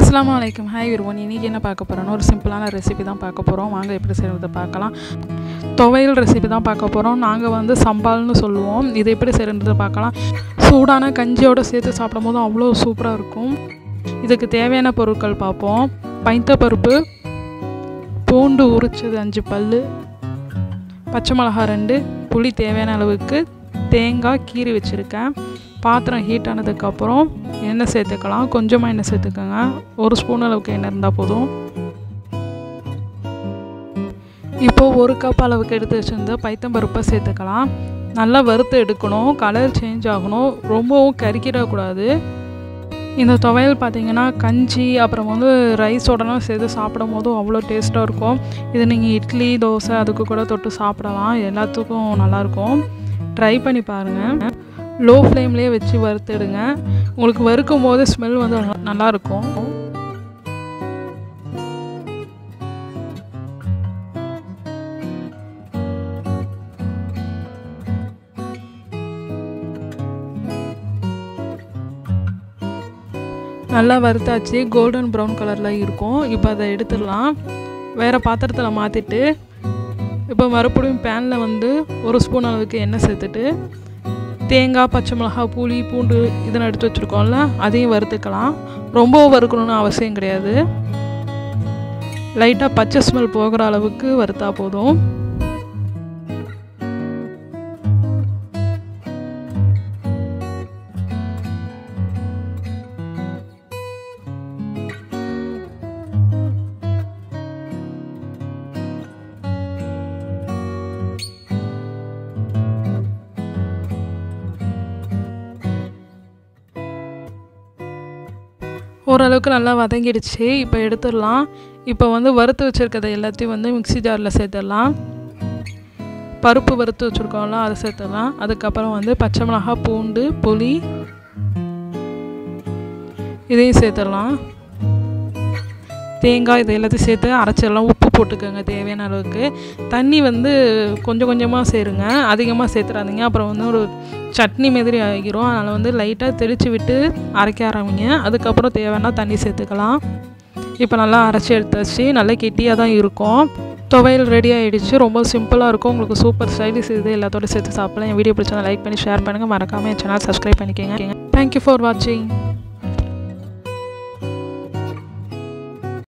அஸ்லாம் அலைக்கும். ஹாய் விருவன் இன்றைக்கி என்ன பார்க்க போகிறோன்னா ஒரு சிம்பிளான ரெசிபி தான் பார்க்க போகிறோம் வாங்க எப்படி செய்கிறத பார்க்கலாம். துவையல் ரெசிபி தான் பார்க்க போகிறோம் நாங்கள் வந்து சம்பால்னு சொல்லுவோம். இது எப்படி செய்கிறத பார்க்கலாம். சூடான கஞ்சியோடு சேர்த்து சாப்பிடும் போது அவ்வளோ சூப்பராக இருக்கும். இதுக்கு தேவையான பொருட்கள் பார்ப்போம். பைத்த பருப்பு பூண்டு உரிச்சது அஞ்சு பல் பச்சை மிளகா ரெண்டு புளி தேவையான அளவுக்கு தேங்காய் கீறி வச்சுருக்கேன். பாத்திரம் ஹீட் ஆனதுக்கப்புறம் எண்ணெய் சேர்த்துக்கலாம். கொஞ்சமாக எண்ணெய் சேர்த்துக்கோங்க. ஒரு ஸ்பூன் அளவுக்கு எண்ணெய் இருந்தால் போதும். இப்போது ஒரு கப் அளவுக்கு எடுத்து வச்சுருந்த பைத்தம்பருப்பை சேர்த்துக்கலாம். நல்லா வறுத்து எடுக்கணும். கலர் சேஞ்ச் ஆகணும். ரொம்பவும் கறிக்கிடக்கூடாது இந்த துவையல் பார்த்திங்கன்னா கஞ்சி அப்புறம் வந்து ரைஸோடலாம் சேர்த்து சாப்பிடும் போதும் அவ்வளோ டேஸ்ட்டாக இருக்கும். இது நீங்கள் இட்லி தோசை அதுக்கு கூட தொட்டு சாப்பிடலாம். எல்லாத்துக்கும் நல்லாயிருக்கும் ட்ரை பண்ணி பாருங்கள் லோ ஃப்ளேம்லேயே வச்சு வறுத்துடுங்க. உங்களுக்கு வறுக்கும் போது ஸ்மெல் வந்து நல்லாயிருக்கும் நல்லா வறுத்தாச்சு. கோல்டன் ப்ரௌன் கலரில் இருக்கும். இப்போ அதை எடுத்துடலாம். வேறு பாத்திரத்தில் மாற்றிட்டு இப்போ மறுபடியும் பேனில் வந்து ஒரு ஸ்பூன் அளவுக்கு எண்ணெய் சேர்த்துட்டு தேங்காய் பச்சை மிளகா புளி பூண்டு இதெல்லாம் எடுத்து வச்சுருக்கோம்ல அதையும் வறுத்துக்கலாம். ரொம்ப வறுக்கணும்னு அவசியம் கிடையாது. லைட்டாக பச்சை ஸ்மெல் போகிற அளவுக்கு வறுத்தா போதும். ஓரளவுக்கு நல்லா வதங்கிடுச்சு. இப்போ எடுத்துடலாம். இப்போ வந்து வறுத்து வச்சுருக்கதை எல்லாத்தையும் வந்து மிக்சி ஜாரில் சேர்த்துடலாம். பருப்பு வறுத்து வச்சுருக்கோம்ல அதை சேர்த்துடலாம். அதுக்கப்புறம் வந்து பச்சை மிளகா பூண்டு புளி இதையும் சேர்த்துடலாம். தேங்காய் இது எல்லாத்தையும் சேர்த்து அரைச்செல்லாம் உப்பு போட்டுக்கோங்க தேவையான அளவுக்கு. தண்ணி வந்து கொஞ்சம் கொஞ்சமாக சேருங்க. அதிகமாக சேர்த்துறாதீங்க. அப்புறம் வந்து ஒரு சட்னி மாதிரி ஆகிரும். அதனால் வந்து லைட்டாக தெளித்து விட்டு அரைக்க ஆரம்பிங்க. அதுக்கப்புறம் தேவைன்னா தண்ணி சேர்த்துக்கலாம். இப்போ நல்லா அரைச்சி எடுத்து வச்சு நல்லா கெட்டியாக தான் இருக்கும். துவையல் ரெடி ஆகிடுச்சு ரொம்ப சிம்பிளாக இருக்கும். உங்களுக்கு சூப்பர் ஸ்டைலிஷ் இது எல்லாத்தோட சேர்த்து சாப்பிடலாம். என் வீடியோ பிடிச்சா லைக் பண்ணி ஷேர் பண்ணுங்கள் மறக்காமல் என் சேனல் சப்ஸ்கிரைப் பண்ணிக்கோங்க. தேங்க்யூ ஃபார் வாட்சிங்